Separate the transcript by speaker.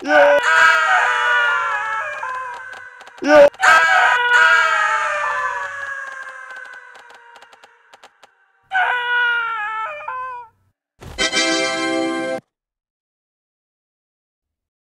Speaker 1: Yeah. Ah! Yeah.